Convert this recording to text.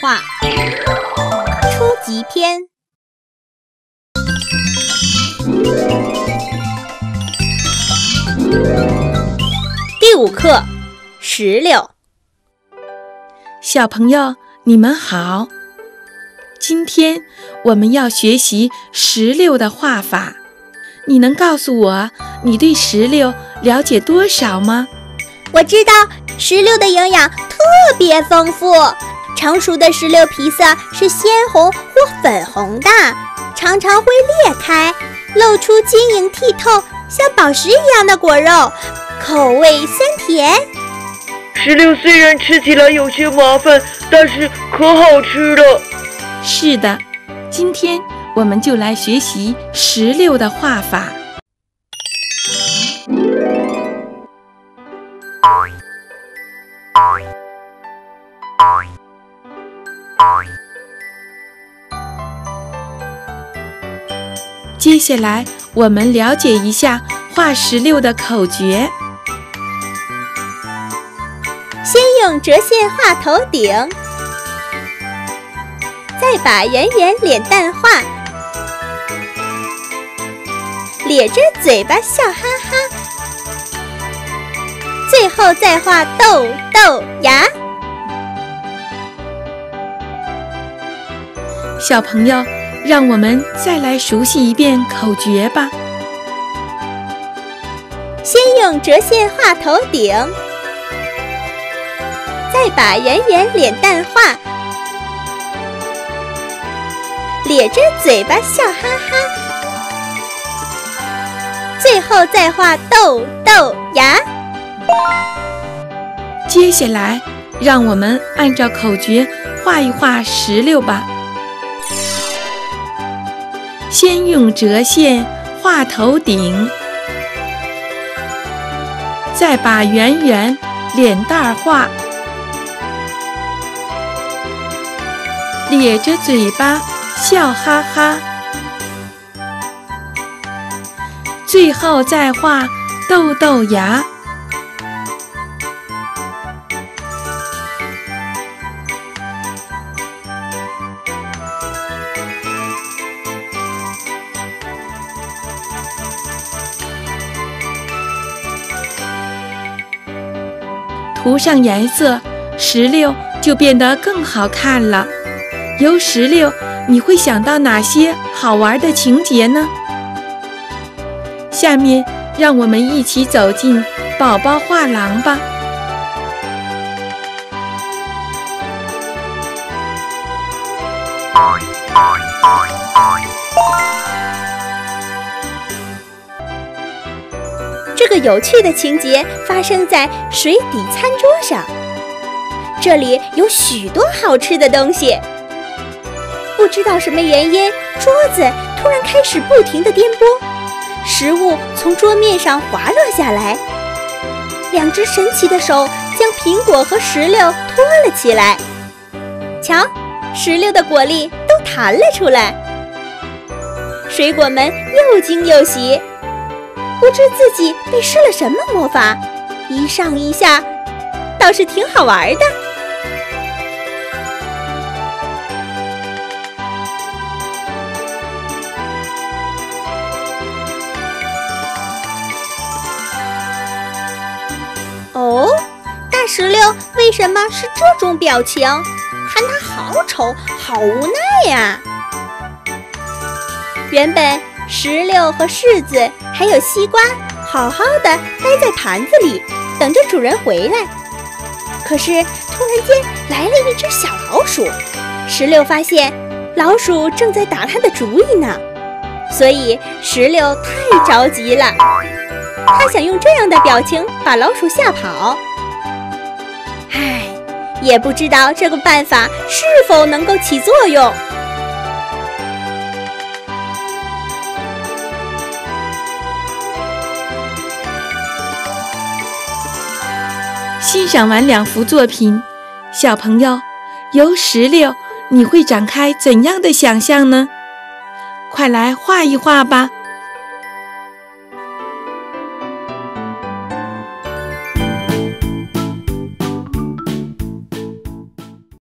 画初级篇第五课石榴。小朋友，你们好。今天我们要学习石榴的画法。你能告诉我你对石榴了解多少吗？我知道石榴的营养特别丰富。成熟的石榴皮色是鲜红或粉红的，常常会裂开，露出晶莹剔透、像宝石一样的果肉，口味酸甜。石榴虽然吃起来有些麻烦，但是可好吃了。是的，今天我们就来学习石榴的画法。接下来，我们了解一下画石榴的口诀。先用折线画头顶，再把圆圆脸蛋画，咧着嘴巴笑哈哈，最后再画豆豆芽。小朋友。让我们再来熟悉一遍口诀吧。先用折线画头顶，再把圆圆脸蛋画，咧着嘴巴笑哈哈，最后再画豆豆芽。接下来，让我们按照口诀画一画石榴吧。先用折线画头顶，再把圆圆脸蛋儿画，咧着嘴巴笑哈哈，最后再画豆豆芽。涂上颜色，石榴就变得更好看了。由石榴，你会想到哪些好玩的情节呢？下面让我们一起走进宝宝画廊吧。这个有趣的情节发生在水底餐桌上，这里有许多好吃的东西。不知道什么原因，桌子突然开始不停地颠簸，食物从桌面上滑落下来。两只神奇的手将苹果和石榴托了起来，瞧，石榴的果粒都弹了出来。水果们又惊又喜。不知自己被施了什么魔法，一上一下，倒是挺好玩的。哦，大石榴为什么是这种表情？看它好丑，好无奈呀！原本。石榴和柿子还有西瓜，好好的待在盘子里，等着主人回来。可是突然间来了一只小老鼠，石榴发现老鼠正在打它的主意呢，所以石榴太着急了。它想用这样的表情把老鼠吓跑。唉，也不知道这个办法是否能够起作用。欣赏完两幅作品，小朋友，由石榴，你会展开怎样的想象呢？快来画一画吧！